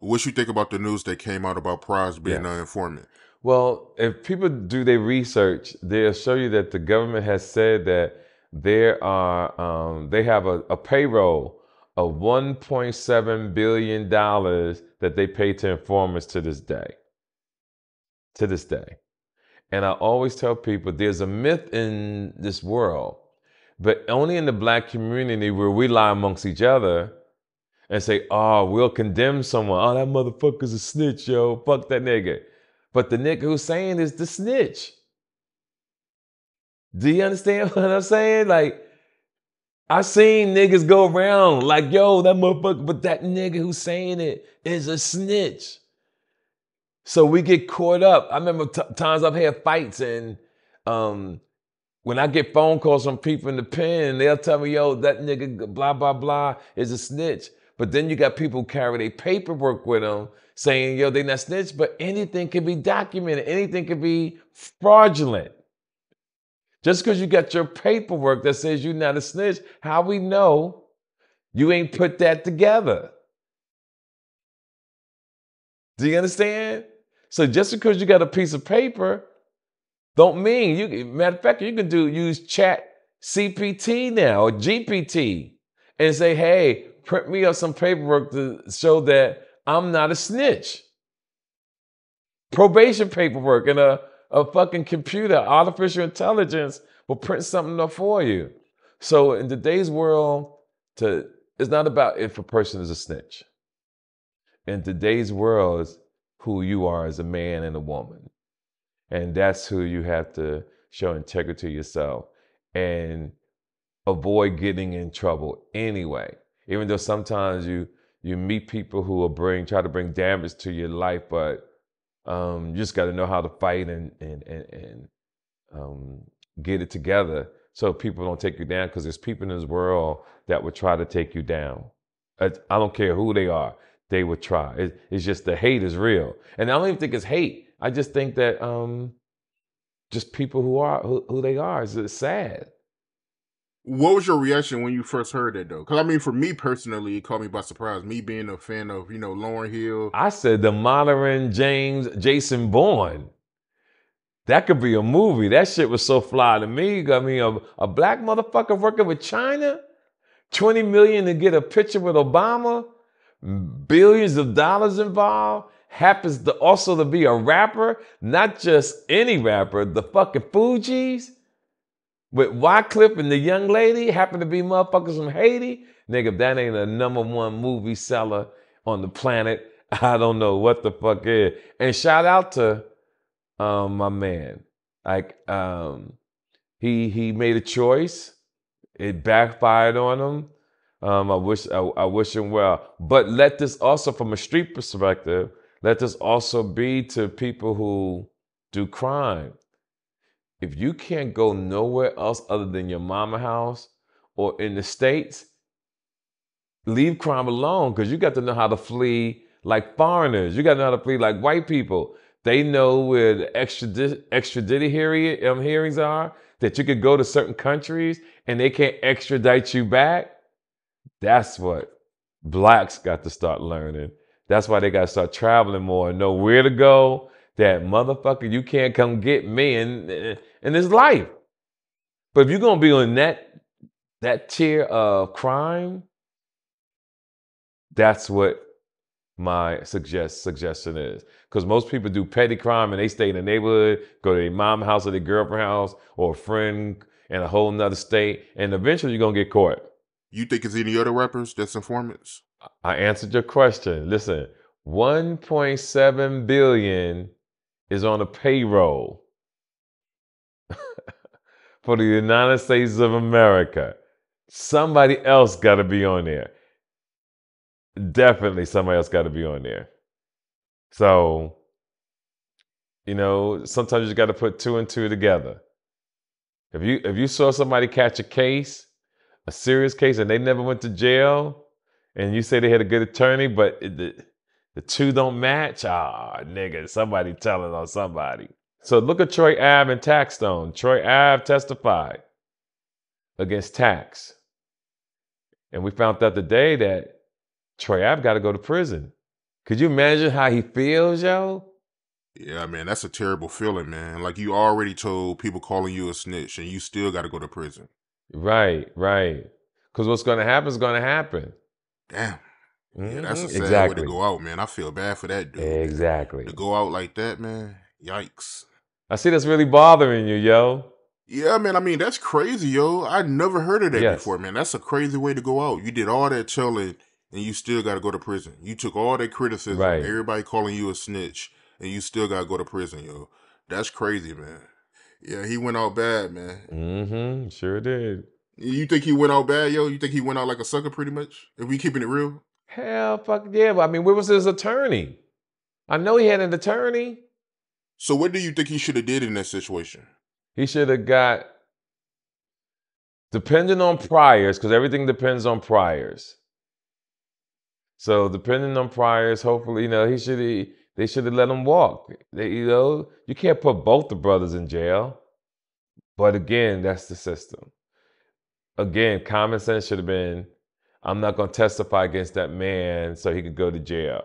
What you think about the news that came out about Pras being an informant? Well, if people do their research, they'll show you that the government has said that there are um, they have a, a payroll of 1.7 billion dollars that they pay to informers to this day. To this day, and I always tell people there's a myth in this world, but only in the black community where we lie amongst each other and say, "Oh, we'll condemn someone. Oh, that motherfucker's a snitch, yo. Fuck that nigga." But the nigga who's saying is the snitch. Do you understand what I'm saying? Like, I seen niggas go around like, yo, that motherfucker, but that nigga who's saying it is a snitch. So we get caught up. I remember t- times I've had fights, and um, when I get phone calls from people in the pen, they'll tell me, yo, that nigga, blah, blah, blah, is a snitch. But then you got people carry their paperwork with them saying, yo, they not snitch, but anything can be documented, anything can be fraudulent. Just because you got your paperwork that says you're not a snitch, how we know you ain't put that together? Do you understand? So just because you got a piece of paper, don't mean you. Matter of fact, you can do use Chat CPT now or GPT and say, "Hey, print me up some paperwork to show that I'm not a snitch." Probation paperwork and a a fucking computer, artificial intelligence will print something up for you. So in today's world, to it's not about if a person is a snitch. In today's world, it's who you are as a man and a woman. And that's who you have to show integrity yourself and avoid getting in trouble anyway. Even though sometimes you you meet people who will bring try to bring damage to your life, but um, you just got to know how to fight and and and, and um, get it together so people don't take you down. Because there's people in this world that would try to take you down. I, I don't care who they are; they would try. It, it's just the hate is real, and I don't even think it's hate. I just think that um, just people who are who, who they are is sad. What was your reaction when you first heard that though? Because I mean, for me personally, it caught me by surprise. Me being a fan of you know Lauryn Hill. I said the modern James Jason Bourne. That could be a movie. That shit was so fly to me. I mean, a, a black motherfucker working with China, 20 million to get a picture with Obama, billions of dollars involved, happens to also to be a rapper, not just any rapper, the fucking Fugees, with Wyclef and the young lady happen to be motherfuckers from Haiti. Nigga, that ain't a number one movie seller on the planet, I don't know what the fuck is. And shout out to um, my man. Like um, he he made a choice. It backfired on him. Um, I wish I, I wish him well. But let this also, from a street perspective, let this also be to people who do crime. If you can't go nowhere else other than your mama house or in the states, leave crime alone because you got to know how to flee like foreigners. You got to know how to flee like white people. They know where the extradit extradition hearing, um, hearings are. That you could go to certain countries and they can't extradite you back. That's what blacks got to start learning. That's why they got to start traveling more and know where to go. That motherfucker, you can't come get me in in this life. But if you're gonna be on that that tier of crime, that's what my suggest suggestion is. Because most people do petty crime and they stay in the neighborhood, go to their mom house or their girlfriend house or a friend in a whole nother state, and eventually you're gonna get caught. You think it's any other rappers that's informants? I answered your question. Listen, 1.7 billion is on a payroll for the United States of America. Somebody else got to be on there. Definitely somebody else got to be on there. So, you know, sometimes you got to put two and two together. If you if you saw somebody catch a case, a serious case, and they never went to jail, and you say they had a good attorney, but it, the, two don't match, ah, nigga, somebody telling on somebody. So look at Troy Ave and Taxstone. Troy Ave testified against Tax. And we found out today that Troy Ave got to go to prison Could you imagine how he feels, yo? Yeah, man, that's a terrible feeling, man. Like you already told people calling you a snitch, and you still got to go to prison. Right, right. Because what's going to happen is going to happen. Damn. Yeah, that's a Mhm, sad way exactly. to go out, man. I feel bad for that dude. man. Exactly. To go out like that, man. Yikes. I see that's really bothering you, yo. Yeah, man. I mean, that's crazy, yo. I never heard of that Yes. before, man. That's a crazy way to go out. You did all that chilling, and you still got to go to prison. You took all that criticism, Right. everybody calling you a snitch, and you still got to go to prison, yo. That's crazy, man. Yeah, he went out bad, man. Mm-hmm. Sure did. You think he went out bad, yo? You think he went out like a sucker, pretty much? If we keeping it real? Hell, fuck yeah. But I mean, where was his attorney? I know he had an attorney. So, what do you think he should have did in that situation? He should have got, depending on priors, because everything depends on priors. So depending on priors, hopefully, you know, he should they should have let him walk. They, you know, you can't put both the brothers in jail. But again, that's the system. Again, common sense should have been, I'm not going to testify against that man so he could go to jail.